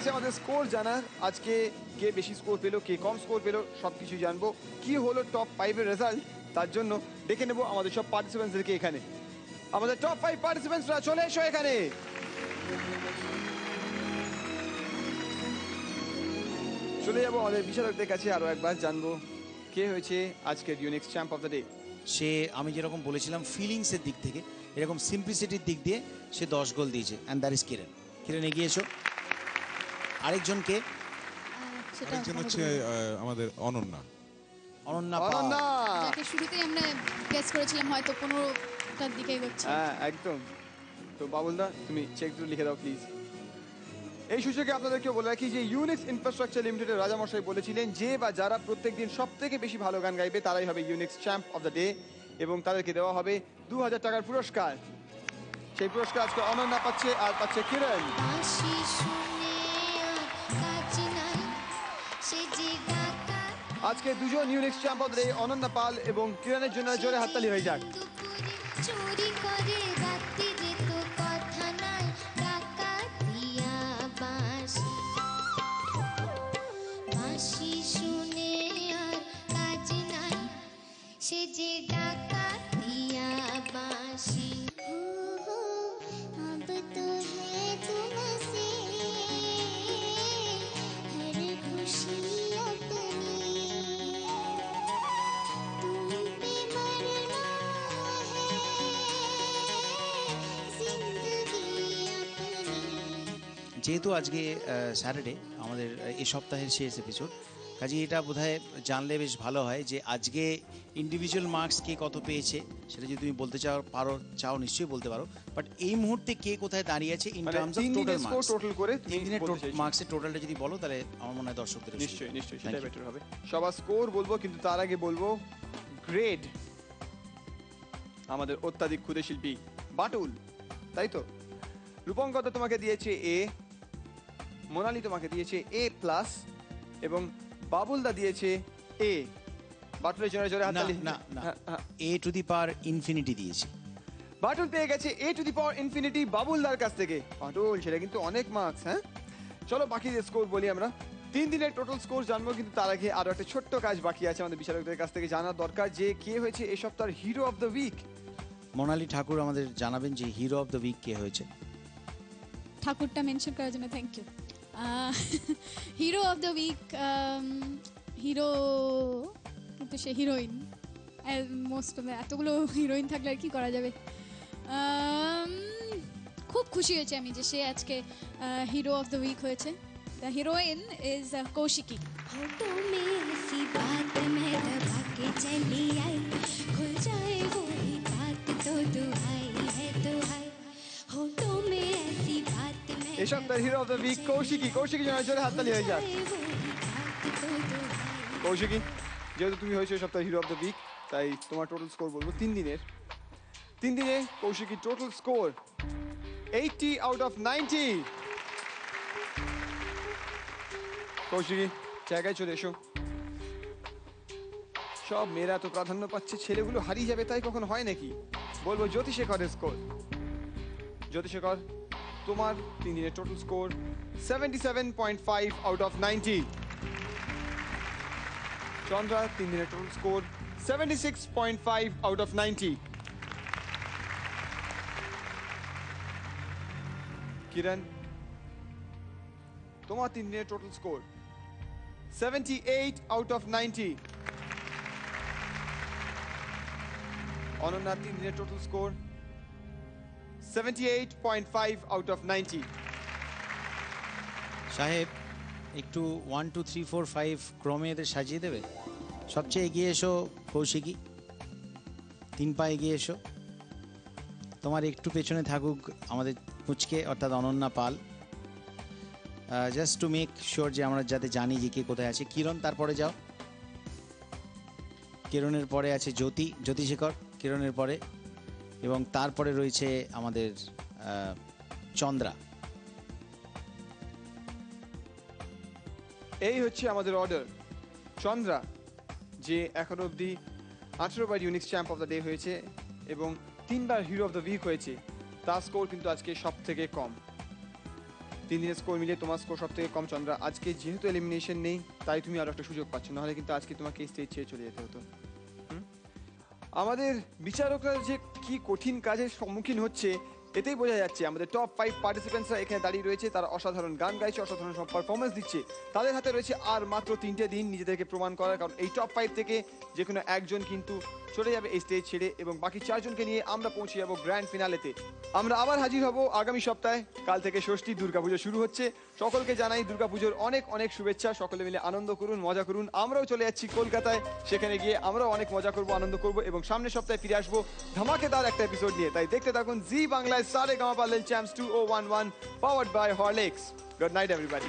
গেছে আমাদের স্কোর জানার। আজকে কে বেশি স্কোর পেল, কে কম স্কোর পেল সব কিছু জানব। কি হলো টপ ফাইভের রেজাল্ট তার জন্য দেখে নেব আমাদের সব পার্টিসিপেন্টসদেরকে এখানে। আমাদের টপ ফাইভ পার্টিসিপেন্টসরা চলে এসো এখানে। চলে যাব আমাদের বিচারকদের কাছে আরও একবার জানব কে হয়েছে আজকের Unix champ of the day সে, আমি যেরকম বলেছিলাম ফিলিংসের দিক থেকে, এরকম সিম্পলিসিটির দিক দিয়ে সে দশ গোল দিয়েছে and that is Kiran Kiran এগিয়ে এসো। আরেকজনকে? সেটা আরেকজন হচ্ছে আমাদের অনন্যা। অনন্যা। অনন্যা! যাকে শুরুতেই আমরা গেস করেছিলাম হয়তো পনেরোটার দিকে এগোচ্ছে হ্যাঁ একদম। তো বাবুলদা তুমি চেক দুটো লিখে দাও প্লিজ এই সূচকে আপনাদেরকে বলে রাখি যে ইউনিক্স ইনফ্রাস্ট্রাকচার লিমিটেডের রাজামশাই বলেছিলেন যে বা যারা প্রত্যেকদিন সব থেকে বেশি ভালো গান গাইবে তারাই হবে Unix champ of the day এবং তাদেরকে দেওয়া হবে দু হাজার টাকার পুরস্কার। সেই পুরস্কার আজকে অনন্যা পাচ্ছে আর পাচ্ছে কিরণ। আজকে দুজন ইউনিক্স ইক্সাবাদ রে অনন্ত অনন্যা পাল এবং কিরণের জন্য জোরে হাততালি হয়ে যাক। যেহেতু আজকে স্যাটারডে আমাদের এই সপ্তাহের শেষ এপিসোড কাজে এটা বোধহয় জানলে বেশ ভালো হয় যে আজকে ইন্ডিভিজুয়াল মার্কস কে কত পেয়েছে সেটা যদি তুমি বলতে চাও পারো চাও নিশ্চয়ই বলতে পারো বাট এই মুহূর্তে কে কোথায় দাঁড়িয়ে আছে in terms of total marks total করে তিন দিনের মার্কসের টোটালটা যদি বলো তাহলে আমার মনে হয় দর্শকদের নিশ্চয়ই নিশ্চয়ই সেটাই বেটার হবে। সবার স্কোর বলব কিন্তু তার আগে বলব গ্রেড আমাদের অত্যাধিক ক্ষুদে শিল্পী বাটুল তাই তো? রূপঙ্কর তোমাকে দিয়েছে এ মোনালি তোমাকে দিয়েছে এ প্লাস এবং বাবুলদা দিয়েছে এ বাটুলের জোরে জোরে না হাততালি না না। এ টু দি পাওয়ার ইনফিনিটি দিয়েছে। বাটুল পেয়ে গেছে এ টু দি পাওয়ার ইনফিনিটি বাবুলদার কাছ থেকে। বাটুল সেটা কিন্তু অনেক মার্কস হ্যাঁ? চলো বাকি স্কোর বলি আমরা। তিন দিনের টোটাল স্কোর জানব কিন্তু তার আগে আরও একটা ছোট্ট কাজ বাকি আছে আমাদের বিচারকদের কাছ থেকে জানার দরকার যে কে হয়েছে এই সপ্তাহের hero of the week Monali Thakur আমাদের জানাবেন যে হিরো অফ দ্য উইক কে হয়েছে। ঠাকুরটা মেনশন করার জন্য thank you hero of the week hero কিন্তু সে হিরোইন মোস্ট এতগুলো হিরোইন থাকলে আর কি করা যাবে? Um, খুব খুশি হয়েছে আমি যে সে আজকে হিরো অফ দ্য উইক হয়েছে। The heroine is Kaushiki. এই সন্ধ্যার hero of the week, Kaushiki Kaushiki জন্য জোরে হাততালি হয়ে যাক। কৌশিকী, যেহেতু তুমি হয়েছো এই সপ্তাহে হিরো অফ দ্য উইক তাই তোমার টোটাল স্কোর বলব তিন দিনের। তিন দিনে কৌশিকীর total score eighty out of ninety Kaushiki, জায়গায় চলে এসো। সব মেয়েরা তো প্রাধান্য পাচ্ছে, ছেলেগুলো হারিয়ে যাবে, তাই কখন হয় নাকি? বলব জ্যোতিষেখরের স্কোর জ্যোতিষেখর তোমার তিন দিনের total score seventy seven point five out of ninety Chandra তিন দিনের total score seventy six point five out of ninety Kiran তোমার তিন দিনের total score seventy eight 78.5 out of 90. সাহেব, একটু one two three four five ক্রমে এদের সাজিয়ে দেবে। সবচেয়ে এগিয়ে এসো কৌশিকী। তিন পা এগিয়ে এসো। তোমার একটু পেছনে থাকুক আমাদের পুচকে, অর্থাৎ Ananya Pal. Just to make sure যে আমরা যাতে জানি যে কে কোথায় আছে। কিরণ, তারপরে যাও। কিরণের পরে আছে জ্যোতি। জ্যোতিশেখর, কিরণের পরে এবং তারপরে রয়েছে আমাদের চন্দ্রা। এই হচ্ছে আমাদের অর্ডার চন্দ্রা, যে এখন অবধি আঠেরো বার Unix champ of the day হয়েছে এবং তিনবার হিরো অফ দ্য উইক হয়েছে তার স্কোর কিন্তু আজকে সব থেকে কম। তিন দিনের স্কোর মিলে তোমার স্কোর সব থেকে কম, চন্দ্রা। আজকে যেহেতু এলিমিনেশন নেই, তাই তুমি আরও একটা সুযোগ পাচ্ছ, নাহলে কিন্তু আজকে তোমাকে স্টেজ ছেড়ে চলে যেতে হতো? আমাদের বিচারকরা যে কি কঠিন কাজের সম্মুখীন হচ্ছে এতেই বোঝা যাচ্ছে আমাদের টপ ফাইভ পার্টিসিপেন্টসরা এখানে দাঁড়িয়ে রয়েছে। তারা অসাধারণ গান গাইছে, অসাধারণ সব পারফরমেন্স দিচ্ছে। তাদের হাতে রয়েছে আর মাত্র তিনটে দিন নিজেদেরকে প্রমাণ করার, কারণ এই টপ ফাইভ থেকে যে কোনো একজন কিন্তু চলে যাবে এই স্টেজ ছেড়ে এবং বাকি চারজনকে নিয়ে আমরা পৌঁছে যাব গ্র্যান্ড ফিনালেতে আমরা আবার হাজির হব আগামী সপ্তাহে। কাল থেকে ষষ্ঠী দুর্গাপুজো শুরু হচ্ছে। সকলকে জানাই দুর্গাপুজোর অনেক অনেক শুভেচ্ছা। সকলে মিলে আনন্দ করুন, মজা করুন। আমরাও চলে যাচ্ছি কলকাতায়। সেখানে গিয়ে আমরাও অনেক মজা করব, আনন্দ করব এবং সামনের সপ্তাহে ফিরে আসব ধামাকেদার একটা এপিসোড নিয়ে। তাই দেখতে থাকুন জি বাংলায় by Saregama Lil Champs 2011, powered by Horlicks. Good night, everybody.